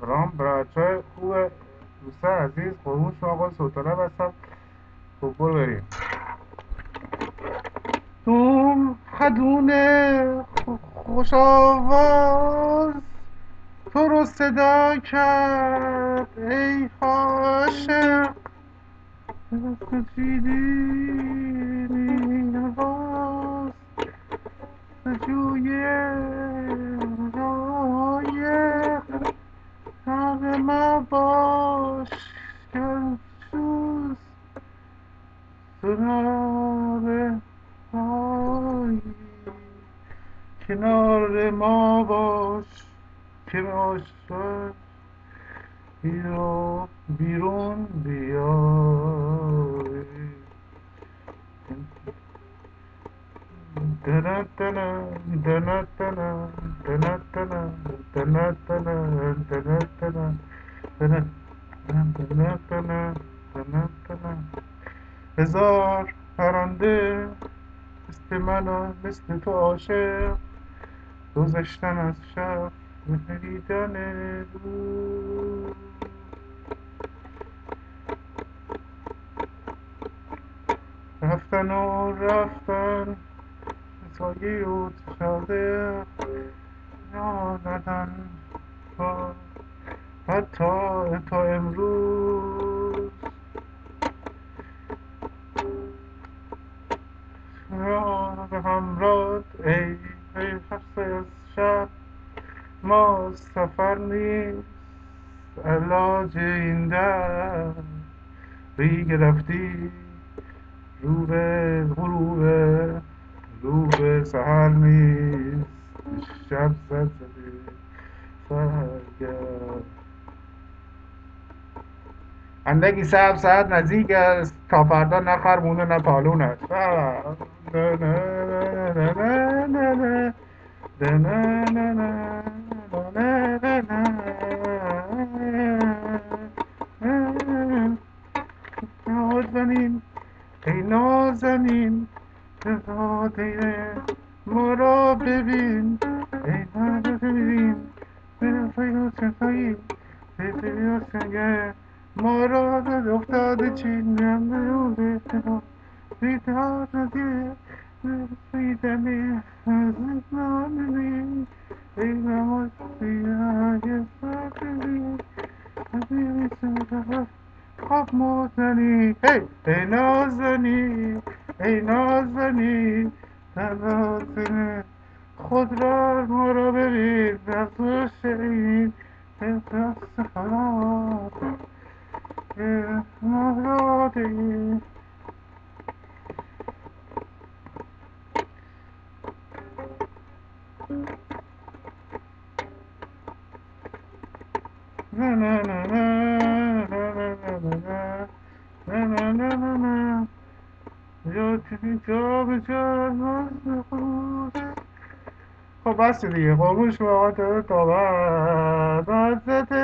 رام بچه خوب دوست عزیز قربون شما آقا سلطانه بستم خب برو بریم. دوم خدونه خوش آواز تو رو صدا کرد ای عاشق. چیدی نواز. جوی ما باش. گلسوز کنار کنار ما باش. کنار بیا بیرون بیای. دنا دنا دنا دنا هزار پرنده مثل من مثل تو عاشق. گذشتن از شب دیدن رفتن و رفتن سایه و تشده حتی تا امروز. را به همراه ای ای هفته از شب ما سفر نیست علاج این در ری گرفتی رو به غروب رو به سهر نیست. شب زد اندکی سب ساعت نزدیک است تا فردا نه خر مونده نه پالون است نازنین ای نازنین اراده ما را ببین ای ما ببین ما را در افتاده چینم به او اعتبار بیدار نده بیدمه زندان بیم ای نماز بیای سکنی نبیمی سرخ خواب موزنی ای نازنی ای نازنی نازنی. خود را مرا ببین در تو شعین در خب بس دیگه. قربون شما آقا تا بعد.